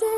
da